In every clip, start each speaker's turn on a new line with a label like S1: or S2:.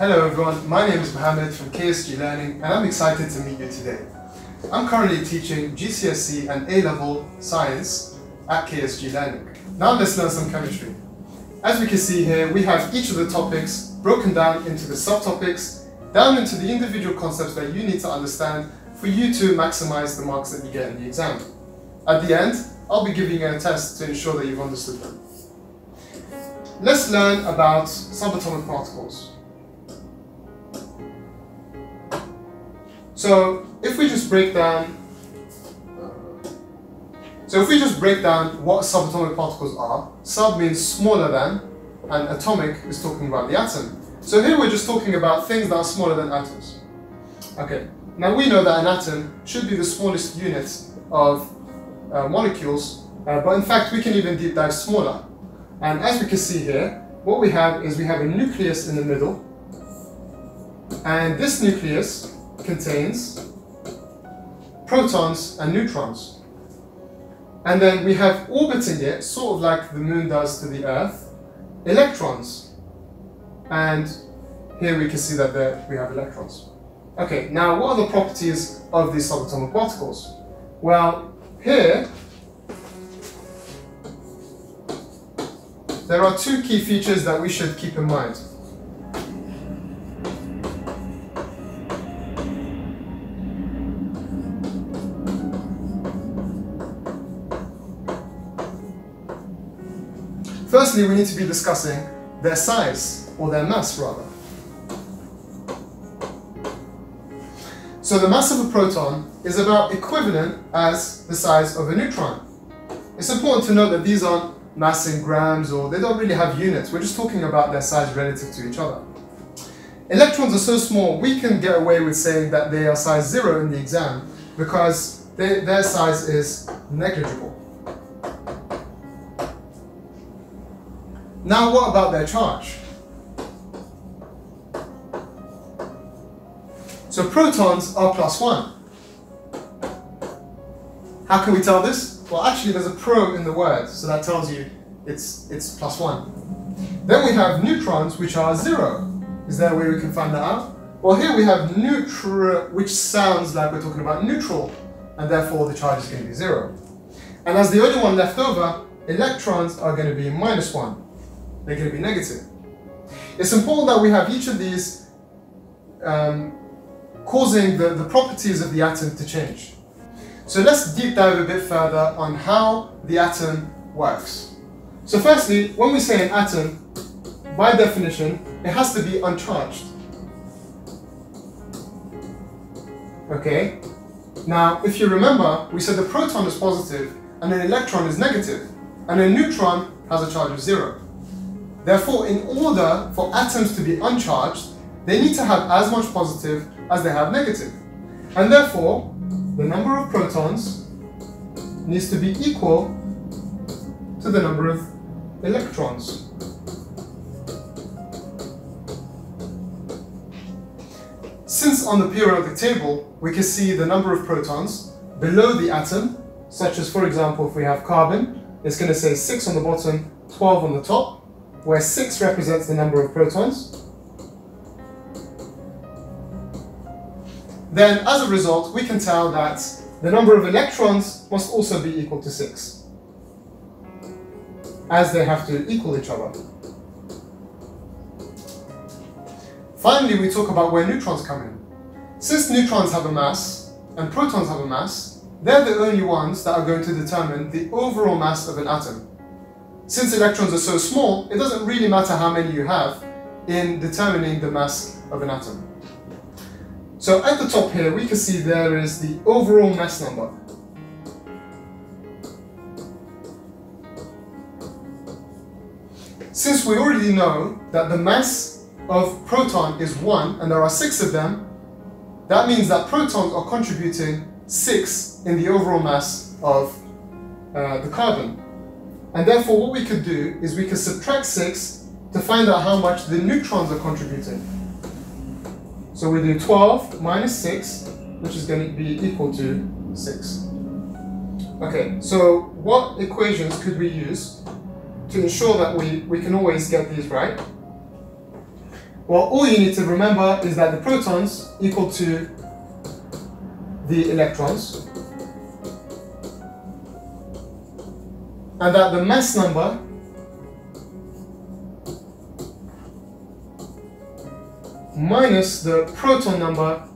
S1: Hello everyone, my name is Mohammad from KSG Learning and I'm excited to meet you today. I'm currently teaching GCSE and A-level science at KSG Learning. Now let's learn some chemistry. As we can see here, we have each of the topics broken down into the subtopics, down into the individual concepts that you need to understand for you to maximize the marks that you get in the exam. At the end, I'll be giving you a test to ensure that you've understood them. Let's learn about subatomic particles. So if we just break down, so if we just break down what subatomic particles are, sub means smaller than, and atomic is talking about the atom. So here we're just talking about things that are smaller than atoms. Okay, now we know that an atom should be the smallest unit of uh, molecules, uh, but in fact we can even deep dive smaller. And as we can see here, what we have is we have a nucleus in the middle, and this nucleus contains protons and neutrons. And then we have orbiting it, sort of like the moon does to the Earth, electrons. And here we can see that there we have electrons. Okay, now what are the properties of these subatomic particles? Well, here there are two key features that we should keep in mind. Firstly, we need to be discussing their size, or their mass rather. So the mass of a proton is about equivalent as the size of a neutron. It's important to note that these aren't mass in grams or they don't really have units. We're just talking about their size relative to each other. Electrons are so small, we can get away with saying that they are size zero in the exam because they, their size is negligible. Now what about their charge? So protons are plus one. How can we tell this? Well, actually there's a pro in the word, so that tells you it's, it's plus one. Then we have neutrons, which are zero. Is there a way we can find that out? Well, here we have neutral, which sounds like we're talking about neutral, and therefore the charge is going to be zero. And as the only one left over, electrons are going to be minus one they're going to be negative. It's important that we have each of these um, causing the, the properties of the atom to change. So let's deep dive a bit further on how the atom works. So firstly, when we say an atom, by definition, it has to be uncharged. Okay? Now, if you remember, we said the proton is positive and an electron is negative, and a neutron has a charge of zero. Therefore, in order for atoms to be uncharged, they need to have as much positive as they have negative. And therefore, the number of protons needs to be equal to the number of electrons. Since on the periodic table, we can see the number of protons below the atom, such as for example, if we have carbon, it's going to say 6 on the bottom, 12 on the top, where 6 represents the number of protons. Then, as a result, we can tell that the number of electrons must also be equal to 6, as they have to equal each other. Finally, we talk about where neutrons come in. Since neutrons have a mass and protons have a mass, they're the only ones that are going to determine the overall mass of an atom. Since electrons are so small, it doesn't really matter how many you have in determining the mass of an atom. So at the top here, we can see there is the overall mass number. Since we already know that the mass of proton is 1 and there are 6 of them, that means that protons are contributing 6 in the overall mass of uh, the carbon. And therefore what we could do is we could subtract 6 to find out how much the neutrons are contributing. So we do 12 minus 6, which is going to be equal to 6. Okay, so what equations could we use to ensure that we, we can always get these right? Well, all you need to remember is that the protons equal to the electrons, and that the mass number minus the proton number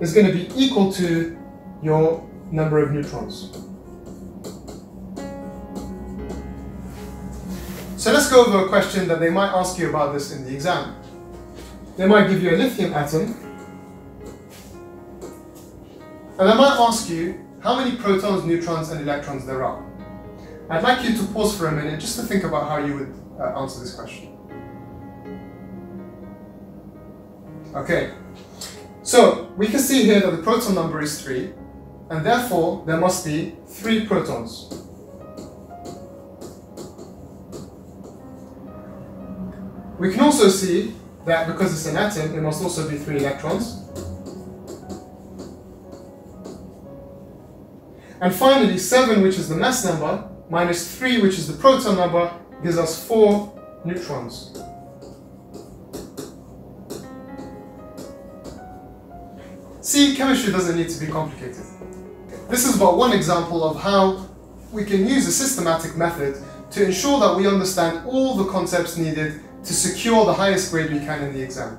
S1: is going to be equal to your number of neutrons. So let's go over a question that they might ask you about this in the exam. They might give you a lithium atom, and I might ask you how many protons, neutrons, and electrons there are. I'd like you to pause for a minute just to think about how you would uh, answer this question. Okay, so we can see here that the proton number is 3, and therefore there must be 3 protons. We can also see that because it's an atom, it must also be 3 electrons. And finally, 7, which is the mass number, minus 3, which is the proton number, gives us 4 neutrons. See, chemistry doesn't need to be complicated. This is but one example of how we can use a systematic method to ensure that we understand all the concepts needed to secure the highest grade we can in the exam.